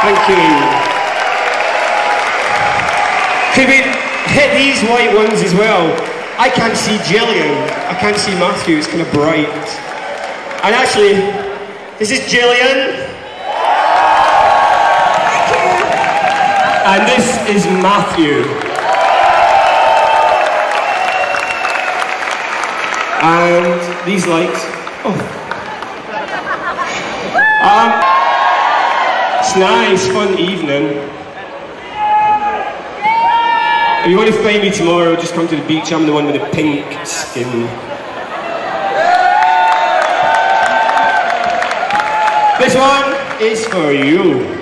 Thank you. Could we hit these white ones as well? I can't see Gillian. I can't see Matthew. It's kind of bright. And actually, this is Gillian. And this is Matthew. And these lights. Oh. Um, it's nice, fun evening. If you want to find me tomorrow, just come to the beach. I'm the one with the pink skin. This one is for you.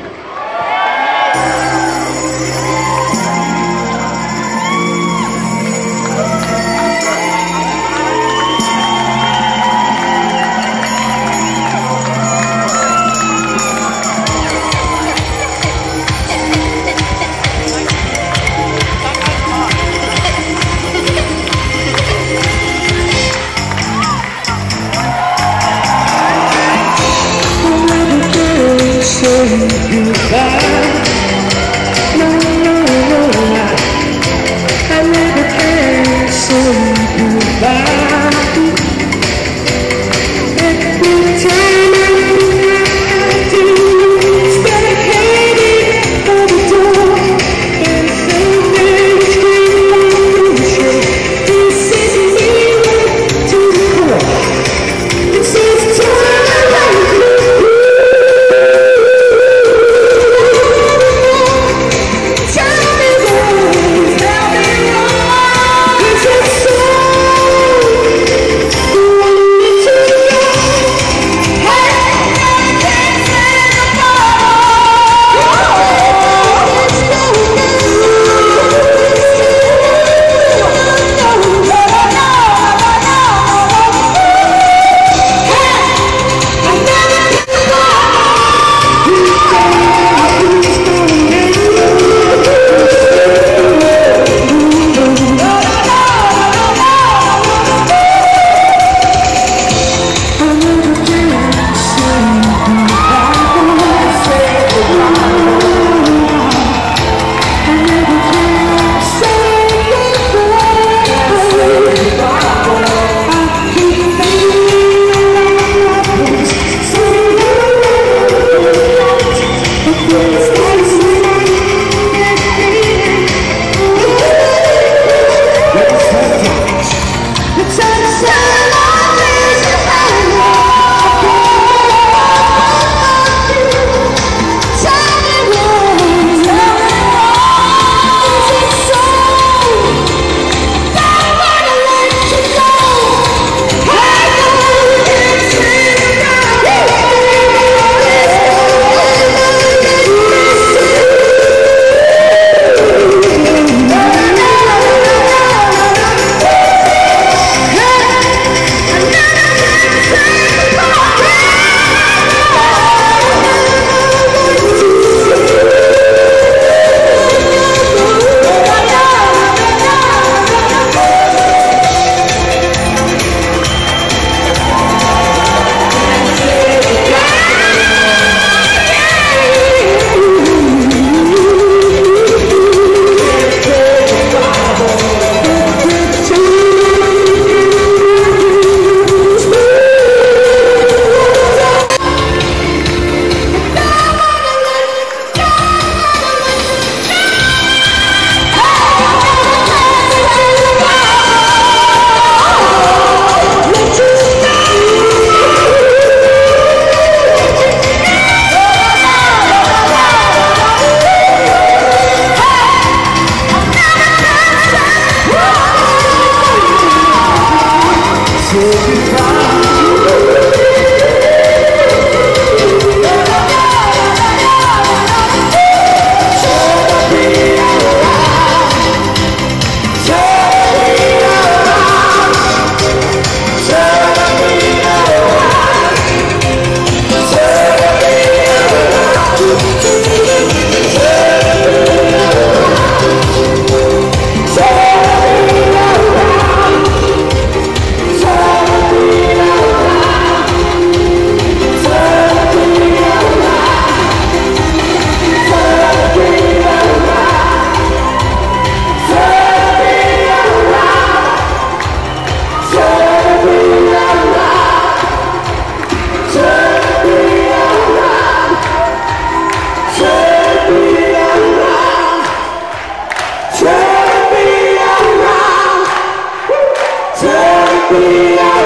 The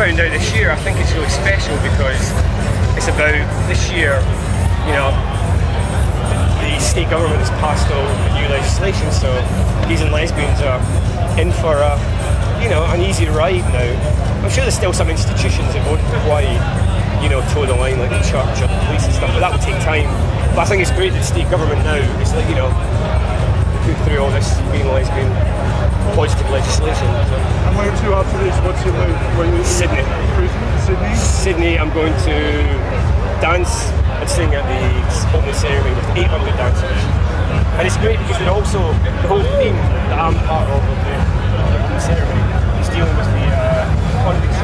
found out this year, I think it's really special because it's about this year, you know, the state government has passed all new legislation, so gays and lesbians are in for a, you know, an easy ride now. I'm sure there's still some institutions that won't quite, you know, toe the line like the church or the police and stuff, but that will take time. But I think it's great that the state government now is like, you know, put through all this and lesbian positive legislation. And where to after this? What's your move? You Sydney. Sydney? Sydney, I'm going to dance and sing at the opening ceremony with 800 dancers. And it's great because they're also, the whole theme that I'm part of of the opening ceremony is dealing with the uh,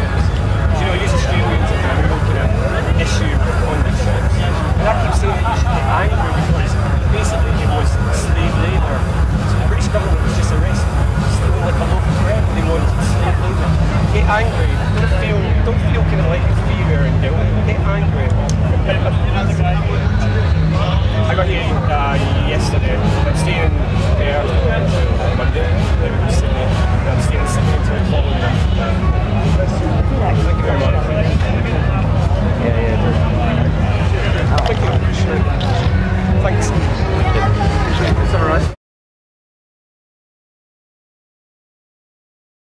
angry. Don't feel, don't feel kind of like fear and guilt. Get angry. I got here uh, yesterday. I'm staying there Monday. I'm staying in Sydney until the following